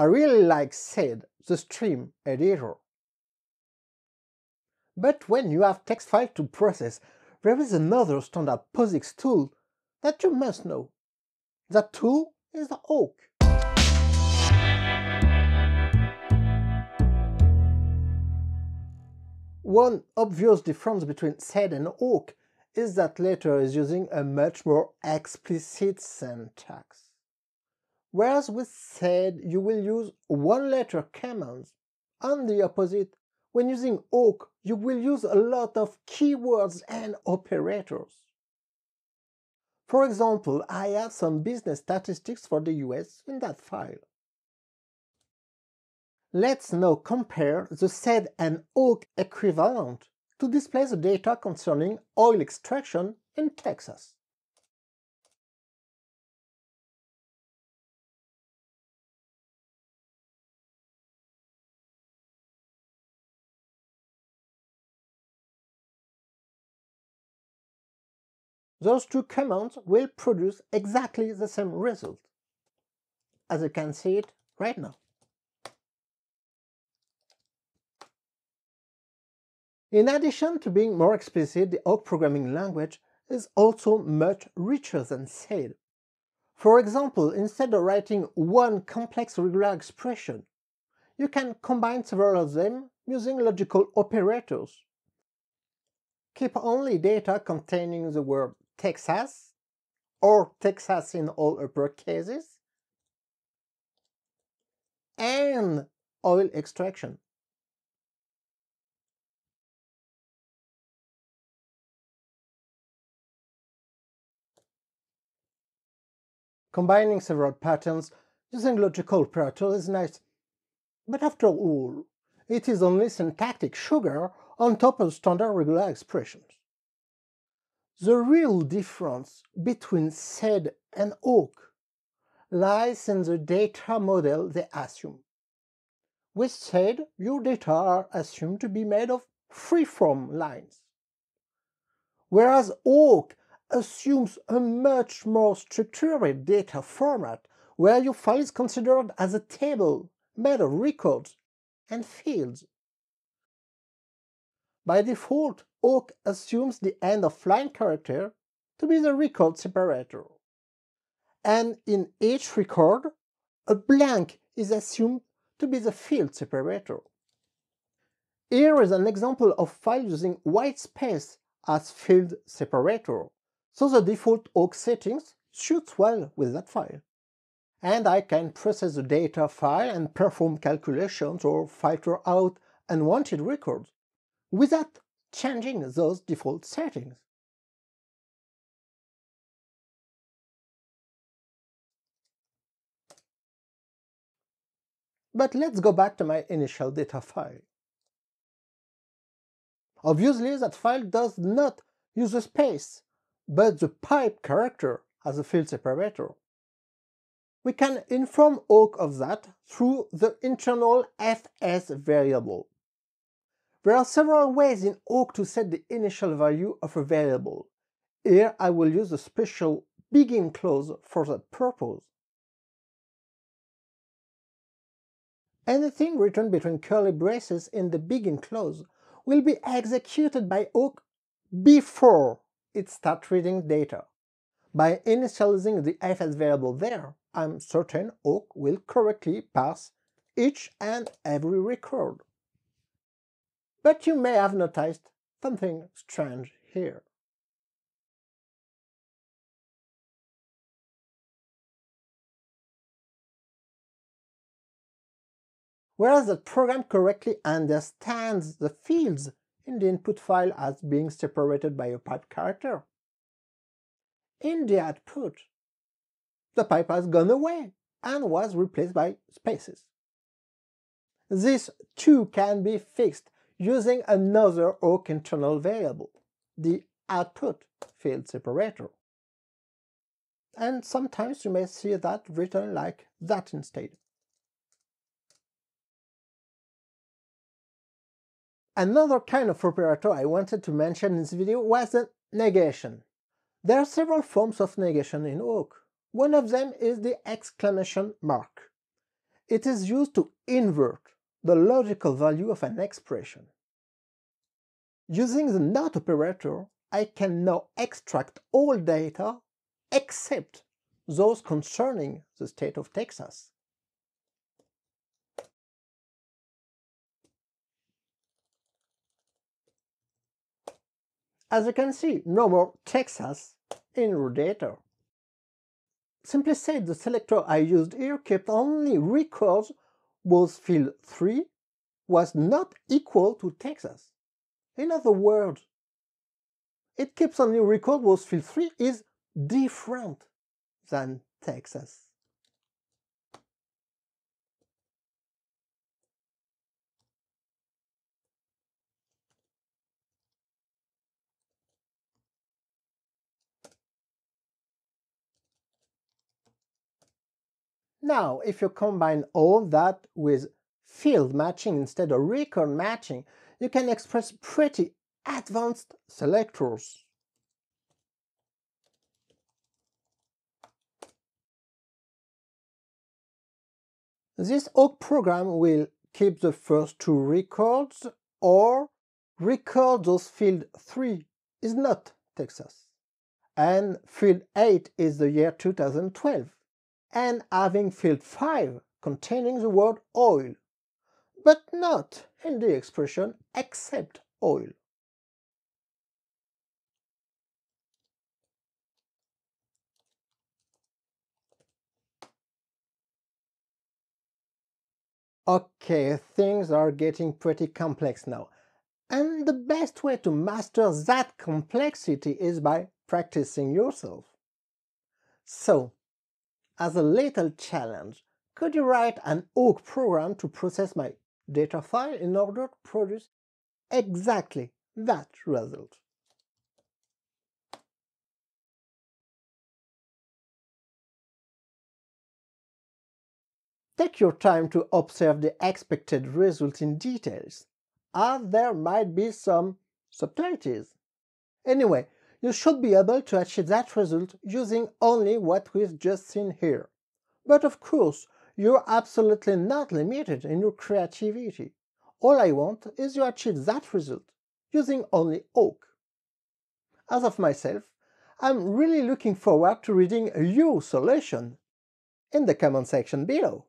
I really like SED, the stream editor. But when you have text file to process, there is another standard POSIX tool that you must know. That tool is the Awk. One obvious difference between SED and Awk is that later is using a much more explicit syntax. Whereas with SED you will use one-letter commands. On the opposite, when using Awk, you will use a lot of keywords and operators. For example, I have some business statistics for the US in that file. Let's now compare the SED and Awk equivalent to display the data concerning oil extraction in Texas. Those two commands will produce exactly the same result, as you can see it right now. In addition to being more explicit, the Awk programming language is also much richer than SED. For example, instead of writing one complex regular expression, you can combine several of them using logical operators. Keep only data containing the word Texas, or Texas in all upper cases, and oil extraction. Combining several patterns using logical operators is nice, but after all, it is only syntactic sugar on top of standard regular expressions. The real difference between SED and Awk lies in the data model they assume. With SED, your data are assumed to be made of free-form lines, whereas Awk assumes a much more structured data format where your file is considered as a table made of records and fields. By default, Awk assumes the end of line character to be the record separator. And in each record, a blank is assumed to be the field separator. Here is an example of file using white space as field separator so the default Awk settings suits well with that file. And I can process the data file and perform calculations or filter out unwanted records without changing those default settings. But let's go back to my initial data file. Obviously, that file does not use a space, but the pipe character as a field separator. We can inform Awk of that through the internal fs variable. There are several ways in Awk to set the initial value of a variable. Here I will use a special begin clause for that purpose. Anything written between curly braces in the begin clause will be executed by Awk before it starts reading data. By initializing the fs variable there, I'm certain Awk will correctly parse each and every record. But you may have noticed something strange here. Whereas the program correctly understands the fields in the input file as being separated by a pipe character. In the output, the pipe has gone away and was replaced by spaces. This too can be fixed using another Awk internal variable, the output field separator. And sometimes you may see that written like that instead. Another kind of operator I wanted to mention in this video was the negation. There are several forms of negation in Awk. One of them is the exclamation mark. it is used to invert the logical value of an expression. Using the NOT operator, I can now extract all data except those concerning the state of Texas. As you can see, no more Texas in raw data. Simply said, the selector I used here kept only records whose field 3 was not equal to Texas. In other words, it keeps only record whose field 3 is different than Texas. Now, if you combine all that with field matching instead of record matching, you can express pretty advanced selectors. This awk program will keep the first two records or record those field 3 is not Texas and field 8 is the year 2012 and having field 5 containing the word oil, but not in the expression except oil. Okay, things are getting pretty complex now. And the best way to master that complexity is by practicing yourself. So, as a little challenge, could you write an awk program to process my data file in order to produce exactly that result? Take your time to observe the expected result in details, as there might be some subtleties. Anyway, you should be able to achieve that result using only what we've just seen here. But of course, you're absolutely not limited in your creativity. All I want is you achieve that result using only Awk. As of myself, I'm really looking forward to reading your solution in the comment section below.